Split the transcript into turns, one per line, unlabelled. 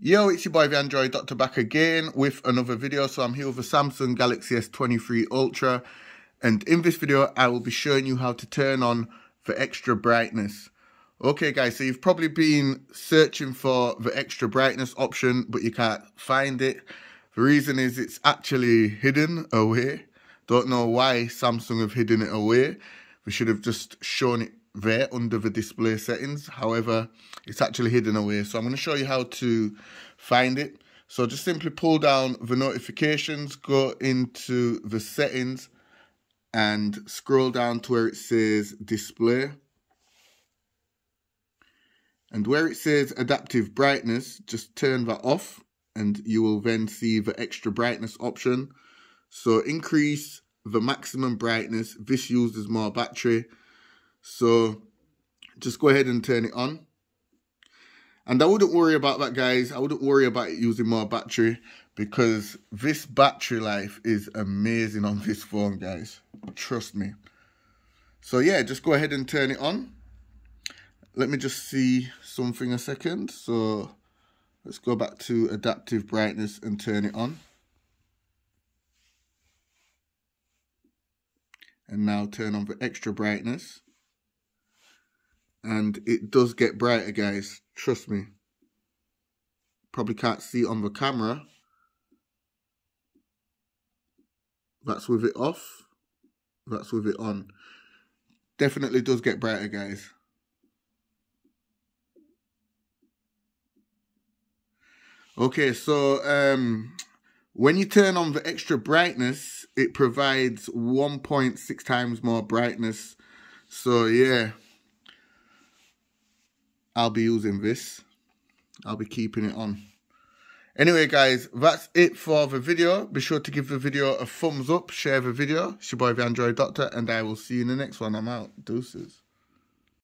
Yo, it's your boy the Android Doctor back again with another video. So I'm here with a Samsung Galaxy S23 Ultra. And in this video, I will be showing you how to turn on the extra brightness. Okay guys, so you've probably been searching for the extra brightness option, but you can't find it. The reason is it's actually hidden away. Don't know why Samsung have hidden it away. We should have just shown it there under the display settings. However, it's actually hidden away. So I'm going to show you how to find it. So just simply pull down the notifications, go into the settings and scroll down to where it says display. And where it says adaptive brightness, just turn that off and you will then see the extra brightness option. So increase the maximum brightness. This uses more battery. So just go ahead and turn it on. And I wouldn't worry about that, guys. I wouldn't worry about it using more battery because this battery life is amazing on this phone, guys. Trust me. So yeah, just go ahead and turn it on. Let me just see something a second. So let's go back to adaptive brightness and turn it on. And now turn on the extra brightness and it does get brighter guys. Trust me. Probably can't see on the camera. That's with it off. That's with it on. Definitely does get brighter guys. Okay so um when you turn on the extra brightness it provides 1.6 times more brightness. So yeah I'll be using this. I'll be keeping it on. Anyway, guys, that's it for the video. Be sure to give the video a thumbs up, share the video. It's your boy, the Android Doctor, and I will see you in the next one. I'm out. Deuces.